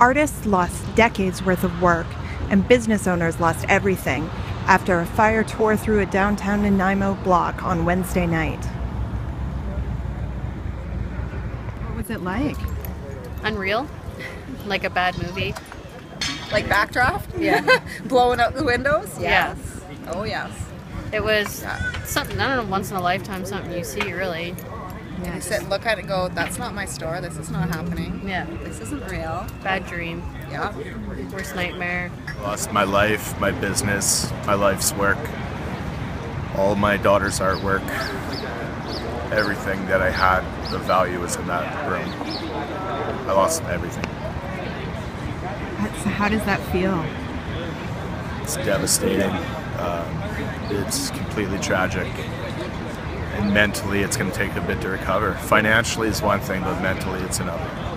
Artists lost decades worth of work, and business owners lost everything after a fire tore through a downtown Nanaimo block on Wednesday night. What was it like? Unreal, like a bad movie. Like backdraft? Yeah. Blowing out the windows? Yeah. Yes. Oh, yes. It was Yeah. something I don't know, once in a lifetime, something you see really. You sit and look at it and go, that's not my store. This is not happening. Yeah, This isn't real. bad dream, Yeah. worst nightmare. Lost my life, my business, my life's work, all my daughter's artwork, everything that I had, the value was in that room. I lost everything. So how does that feel? It's devastating. Um, it's completely tragic. Mentally, it's going to take a bit to recover. Financially is one thing, but mentally, it's another.